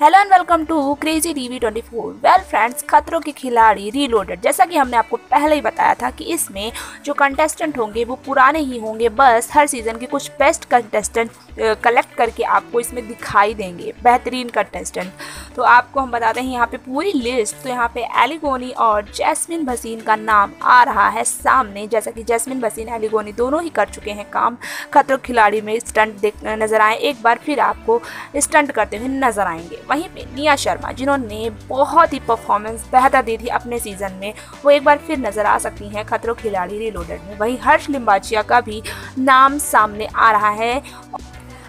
Hello and welcome to crazy TV 24 well friends खतरों के खिलाड़ी रीलोडेड जैसा कि हमने आपको पहले ही बताया था कि इसमें जो कंटेस्टेंट होंगे, वो पुराने ही होंगे. बस हर सीज़न के कुछ बेस्ट कंटेस्टेंट कलेक्ट करके आपको इसमें दिखाई देंगे. बेहतरीन कंटेस्टेंट तो आपको हम बताते हैं यहाँ पे पूरी लिस्ट तो यहाँ पे एलिगोनी और जैस्मिन भसीन का नाम आ रहा है सामने. जैसा कि जैस्मिन भसीन एलिगोनी दोनों ही कर चुके हैं काम. खतरों खिलाड़ी में स्टंट नज़र आए. एक बार फिर आपको स्टंट करते हुए नज़र आएँगे. वहीं पे निया शर्मा, जिन्होंने बहुत ही परफॉर्मेंस बेहतर दी थी अपने सीज़न में, वो एक बार फिर नज़र आ सकती हैं खतरों खिलाड़ी रिलोडेड में। वहीं हर्ष लिम्बाचिया का भी नाम सामने आ रहा है।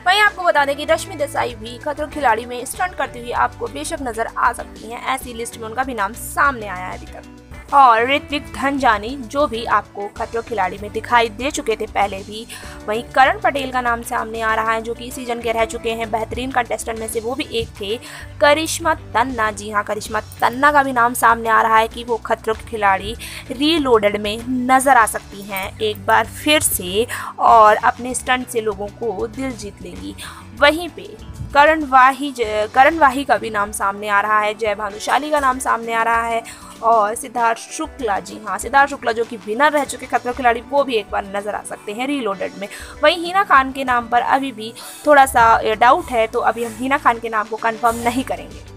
वहीं आपको बता दें कि रश्मि देसाई भी खतरों खिलाड़ी में स्टंट करती हुई आपको बेशक नज़र आ सकती हैं, ऐसी लिस्ट में उनका भी नाम सामने आया है अभी तक। और ऋत्विक धनजानी, जो भी आपको खतरों खिलाड़ी में दिखाई दे चुके थे, पहले भी वहीं करण पटेल का नाम सामने आ रहा है, जो कि सीज़न के रह चुके हैं। बेहतरीन कंटेस्टेंट में से वो भी एक थे, करिश्मा तन्ना। जी हाँ करिश्मा तन्ना का भी नाम सामने आ रहा है कि वो खतरों के खिलाड़ी रीलोडेड में नज़र आ सकती हैं एक बार फिर से और अपने स्टंट से लोगों को दिल जीत लेंगी। वहीं पे करण वाही करण वाही का भी नाम सामने आ रहा है, जय भानुशाली का नाम सामने आ रहा है और सिद्धार्थ शुक्ला, जी हाँ सिद्धार्थ शुक्ला जो कि विनर रह चुके खतरों खिलाड़ी, वो भी एक बार नज़र आ सकते हैं रीलोडेड में। वहीं हीना खान के नाम पर अभी भी थोड़ा सा डाउट है तो अभी हम हीना खान के नाम को कन्फर्म नहीं करेंगे।